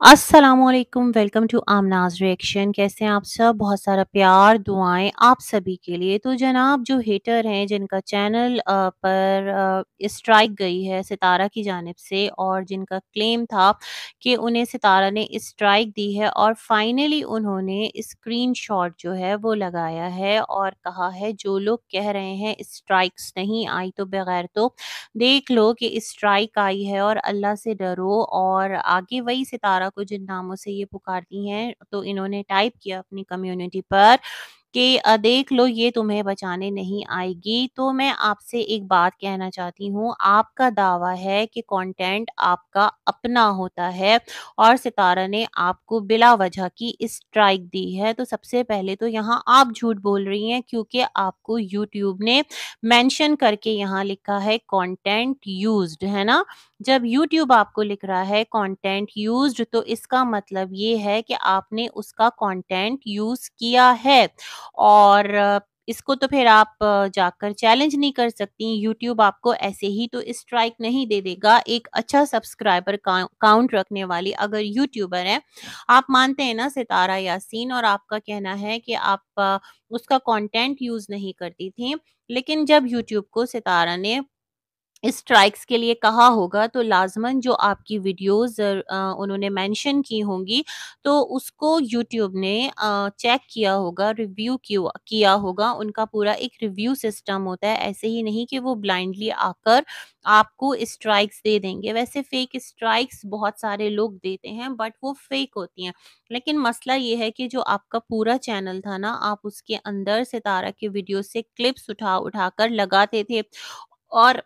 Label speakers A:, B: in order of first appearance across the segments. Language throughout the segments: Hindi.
A: अस्सलामुअलैकुम वेलकम टू आमनाज़ रिएक्शन कैसे हैं आप सब? बहुत सारा प्यार, दुआएँ आप सभी के लिए। तो जनाब जो हेटर हैं जिनका चैनल पर स्ट्राइक गई है सितारा की जानिब से और जिनका क्लेम था कि उन्हें सितारा ने स्ट्राइक दी है और फाइनली उन्होंने स्क्रीनशॉट जो है वो लगाया है और कहा है जो लोग कह रहे हैं स्ट्राइक्स नहीं आई तो बगैर तो देख लो कि स्ट्राइक आई है और अल्लाह से डरो और आगे वही सितारा को जिन नामों से ये पुकारती हैं तो इन्होंने टाइप किया अपनी कम्युनिटी पर कि देख लो ये तुम्हें बचाने नहीं आएगी। तो मैं आपसे एक बात कहना चाहती हूँ, आपका दावा है कि कंटेंट आपका अपना होता है और सितारा ने आपको बिला वजह की स्ट्राइक दी है। तो सबसे पहले तो यहाँ आप झूठ बोल रही हैं क्योंकि आपको यूट्यूब ने मेंशन करके यहाँ लिखा है कंटेंट यूज्ड, है ना? जब यूट्यूब आपको लिख रहा है कंटेंट यूज्ड तो इसका मतलब ये है कि आपने उसका कंटेंट यूज़ किया है और इसको तो फिर आप जाकर चैलेंज नहीं कर सकती। यूट्यूब आपको ऐसे ही तो स्ट्राइक नहीं दे देगा। एक अच्छा सब्सक्राइबर काउंट रखने वाली अगर यूट्यूबर है, आप मानते हैं ना सितारा यासीन, और आपका कहना है कि आप उसका कंटेंट यूज़ नहीं करती थी लेकिन जब यूट्यूब को सितारा ने स्ट्राइक्स के लिए कहा होगा तो लाजमन जो आपकी वीडियोज़ अ, उन्होंने मेंशन की होंगी तो उसको यूट्यूब ने चेक किया होगा, रिव्यू क्यू किया होगा। उनका पूरा एक रिव्यू सिस्टम होता है, ऐसे ही नहीं कि वो ब्लाइंडली आकर आपको स्ट्राइक्स दे देंगे। वैसे फ़ेक स्ट्राइक्स बहुत सारे लोग देते हैं बट वो फ़ेक होती हैं। लेकिन मसला ये है कि जो आपका पूरा चैनल था ना, आप उसके अंदर सितारा के वीडियो से क्लिप्स उठा-उठा कर लगाते थे और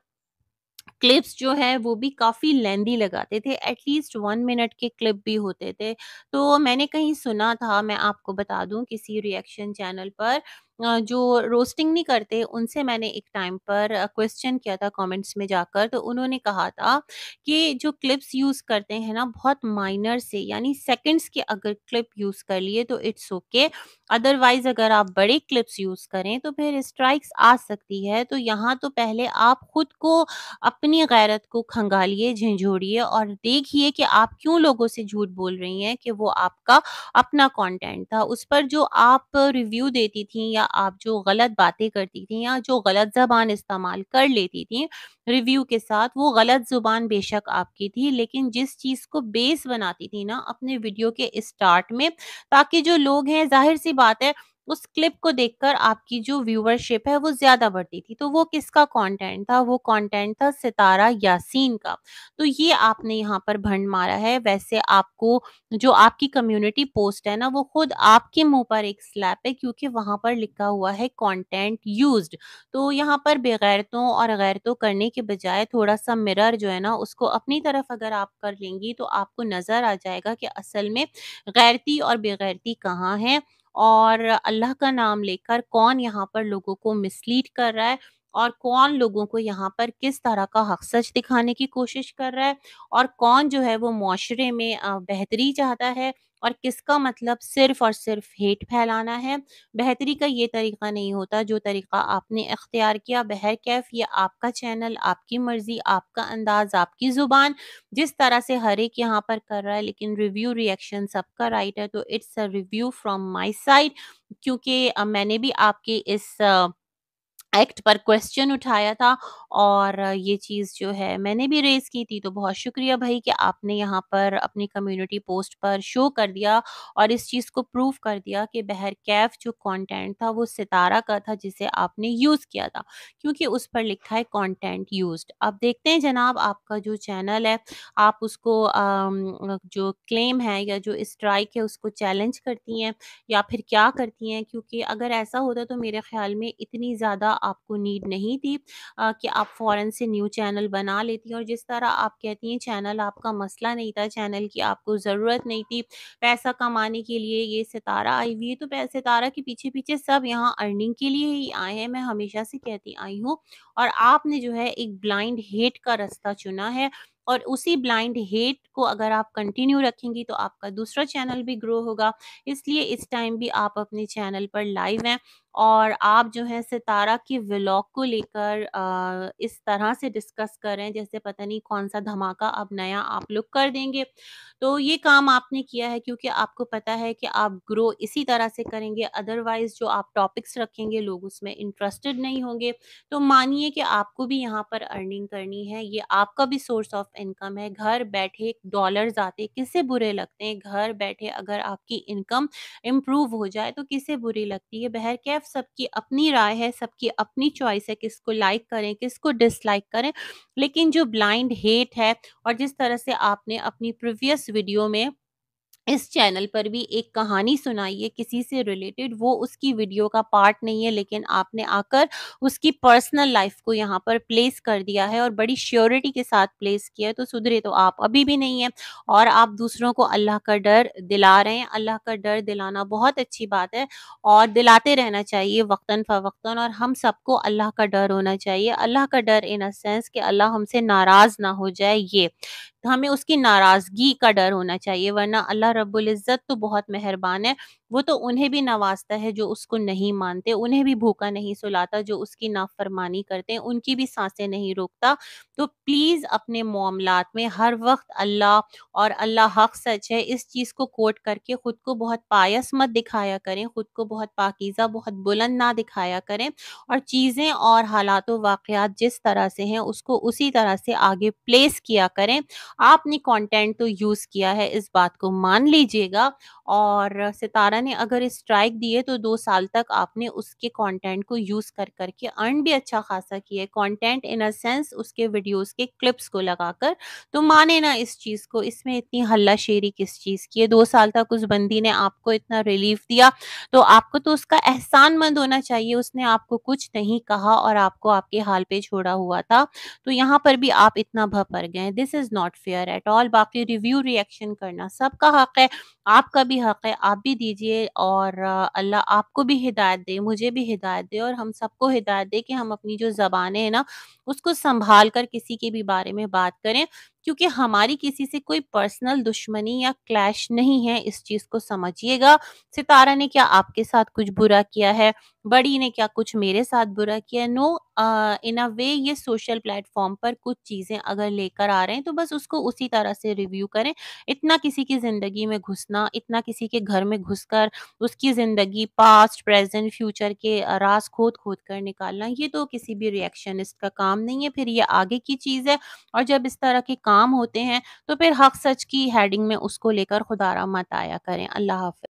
A: क्लिप्स जो है वो भी काफ़ी लेंदी लगाते थे, एटलीस्ट वन मिनट के क्लिप भी होते थे। तो मैंने कहीं सुना था, मैं आपको बता दूँ किसी रिएक्शन चैनल पर जो रोस्टिंग नहीं करते उनसे मैंने एक टाइम पर क्वेश्चन किया था कमेंट्स में जाकर तो उन्होंने कहा था कि जो क्लिप्स यूज़ करते हैं ना बहुत माइनर से यानी सेकंड्स के अगर क्लिप यूज़ कर लिए तो इट्स ओके अदरवाइज़ अगर आप बड़े क्लिप्स यूज़ करें तो फिर स्ट्राइक्स आ सकती है। तो यहाँ तो पहले आप खुद को अपनी गैरत को खंगालिए, झंझोड़िए और देखिए कि आप क्यों लोगों से झूठ बोल रही हैं कि वो आपका अपना कंटेंट था। उस पर जो आप रिव्यू देती थी या आप जो गलत बातें करती थी या जो गलत ज़बान इस्तेमाल कर लेती थी रिव्यू के साथ, वो गलत ज़ुबान बेशक आपकी थी, लेकिन जिस चीज़ को बेस बनाती थी ना अपने वीडियो के स्टार्ट में ताकि जो लोग हैं ज़ाहिर-सी बात है उस क्लिप को देखकर आपकी जो व्यूअरशिप है वो ज़्यादा बढ़ती थी। तो वो किसका कंटेंट था? वो कंटेंट था सितारा यासीन का। तो ये आपने यहाँ पर भंड मारा है। वैसे आपको जो आपकी कम्युनिटी पोस्ट है ना, वो खुद आपके मुँह पर एक स्लैप है क्योंकि वहाँ पर लिखा हुआ है कंटेंट यूज्ड। तो यहाँ पर बेगैरतों और गैरतों करने के बजाय थोड़ा-सा मिरर जो है ना, उसको अपनी तरफ़ अगर आप कर लेंगी तो आपको नज़र आ जाएगा कि असल में गैरती और बेगैरती कहाँ है और अल्लाह का नाम लेकर कौन यहाँ पर लोगों को मिसलीड कर रहा है और कौन लोगों को यहाँ पर किस तरह का हक सच दिखाने की कोशिश कर रहा है और कौन जो है वो माशरे में बेहतरी चाहता है और किसका मतलब सिर्फ़ और सिर्फ़ हेट फैलाना है। बेहतरी का ये तरीक़ा नहीं होता जो तरीक़ा आपने इख्तियार किया बहर कैफ ये आपका चैनल, आपकी मर्ज़ी, आपका अंदाज़, आपकी ज़ुबान जिस तरह से हर एक यहाँ पर कर रहा है लेकिन रिव्यू रिएक्शन सबका राइट है तो it's a review from my side क्योंकि मैंने भी आपके इस एक्ट पर क्वेश्चन उठाया था और ये चीज़ जो है मैंने भी रेज़ की थी तो बहुत शुक्रिया भाई कि आपने यहाँ पर अपनी कम्युनिटी पोस्ट पर शो कर दिया और इस चीज़ को प्रूव कर दिया कि बहरकैफ़ जो कंटेंट था, वो सितारा का था जिसे आपने यूज़ किया था, क्योंकि उस पर लिखा है कंटेंट यूज्ड। अब देखते हैं जनाब आपका जो चैनल है, आप उसको जो क्लेम है या जो स्ट्राइक है उसको चैलेंज करती हैं या फिर क्या करती हैं? क्योंकि अगर ऐसा होता तो मेरे ख़्याल में इतनी ज़्यादा आपको नीड नहीं थी कि आप फ़ौरन से न्यू चैनल बना लेती हैं और जिस तरह आप कहती हैं चैनल आपका मसला नहीं था, चैनल की आपको ज़रूरत नहीं थी, पैसा कमाने के लिए ये सितारा आई हुई है तो सितारा के पीछे-पीछे सब यहाँ अर्निंग के लिए ही आए हैं, मैं हमेशा से कहती आई हूँ और आपने जो है एक ब्लाइंड हेट का रास्ता चुना है और उसी ब्लाइंड हेट को अगर आप कंटिन्यू रखेंगी तो आपका दूसरा चैनल भी ग्रो होगा। इसलिए इस टाइम भी आप अपने चैनल पर लाइव हैं और आप जो है सितारा के व्लॉग को लेकर इस तरह से डिस्कस कर जैसे पता नहीं कौन-सा धमाका अब नया आप लोग कर देंगे। तो ये काम आपने किया है क्योंकि आपको पता है कि आप ग्रो इसी तरह से करेंगे अदरवाइज़ जो आप टॉपिक्स रखेंगे लोग उसमें इंटरेस्टेड नहीं होंगे। तो मानिए कि आपको भी यहाँ पर अर्निंग करनी है, ये आपका भी सोर्स ऑफ़ इनकम है। घर बैठे डॉलर्स आते किसे बुरे लगते हैं? घर बैठे अगर आपकी इनकम इम्प्रूव हो जाए तो किसे बुरी लगती है? बहरकैफ़ सबकी अपनी राय है, सबकी अपनी चॉइस है किसको लाइक करें, किसको डिसलाइक करें। लेकिन जो ब्लाइंड हेट है और जिस तरह से आपने अपनी प्रीवियस वीडियो में इस चैनल पर भी एक कहानी सुनाई है, किसी से रिलेटेड। वो उसकी वीडियो का पार्ट नहीं है, लेकिन आपने आकर उसकी पर्सनल लाइफ को यहाँ पर प्लेस कर दिया है और बड़ी श्योरिटी के साथ प्लेस किया है। तो सुधरे तो आप अभी भी नहीं है और आप दूसरों को अल्लाह का डर दिला रहे हैं। अल्लाह का डर दिलाना बहुत अच्छी बात है और दिलाते रहना चाहिए वक्ता फ़वक्ता और हम सबको अल्लाह का डर होना चाहिए। अल्लाह का डर इन अ सेंस कि अल्लाह हमसे नाराज़ ना हो जाए ये। हमें उसकी नाराज़गी का डर होना चाहिए, वरना अल्लाह रब्बुल इज़्ज़त तो बहुत मेहरबान है। वो तो उन्हें भी नवाज़ता है जो उसको नहीं मानते, उन्हें भी भूखा नहीं सुलाता जो उसकी नाफ़रमानी करते हैं, उनकी भी साँसें नहीं रोकता। तो प्लीज़ अपने मामलात में हर वक़्त अल्लाह और अल्लाह हक़ सच है इस चीज़ को कोट करके खुद को बहुत पायस मत दिखाया करें, खुद को बहुत पाकिज़ा बहुत बुलंद ना दिखाया करें और चीज़ें और हालात व वाक़यात जिस तरह से हैं उसको उसी तरह से आगे प्लेस किया करें। आपने कंटेंट तो यूज़ किया है इस बात को मान लीजिएगा और सितारा ने अगर स्ट्राइक दी है तो दो साल तक आपने उसके कंटेंट को यूज़ कर कर के अर्न भी अच्छा खासा किया है। कंटेंट इन अ सेंस उसके वीडियोज़ के क्लिप्स को लगाकर, तो माने ना इस चीज़ को, इसमें इतनी हल्ला-शेरी किस चीज़ की है? 2 साल तक उस बंदी ने आपको इतना रिलीफ़ दिया, तो आपको तो उसका एहसानमंद होना चाहिए। उसने आपको कुछ नहीं कहा और आपको आपके हाल पे छोड़ा हुआ था। तो यहाँ पर भी आप इतना भपड़ गए। This is not fair at all. बाकी रिव्यू रिएक्शन करना सबका हक़ है, आपका भी हक़ है, आप भी दीजिए और अल्लाह आपको भी हिदायत दे, मुझे भी हिदायत दे और हम सबको हिदायत दे कि हम अपनी जो जबान है ना, उसको संभाल कर किसी के भी बारे में बात करें। क्योंकि हमारी किसी से कोई पर्सनल दुश्मनी या क्लैश नहीं है, इस चीज़ को समझिएगा। सितारा ने क्या आपके साथ कुछ बुरा किया है? बड़ी ने क्या कुछ मेरे साथ बुरा किया? नो इन अ वे ये सोशल प्लेटफ़ॉर्म पर कुछ चीज़ें अगर लेकर आ रहे हैं तो बस उसको उसी तरह से रिव्यू करें। इतना किसी की ज़िंदगी में घुसना, इतना किसी के घर में घुसकर उसकी ज़िंदगी पास्ट, प्रेज़ेंट, फ्यूचर के रास खोद-खोद कर निकालना, ये तो किसी भी रिएक्शनिस्ट का काम नहीं है, फिर ये आगे की चीज़ है और जब इस तरह के काम होते हैं, तो फिर हक़ सच की हेडिंग में उसको लेकर खुदारा मत आया करें। अल्लाह हाफ़िज़।